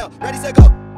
now. Ready, set, go.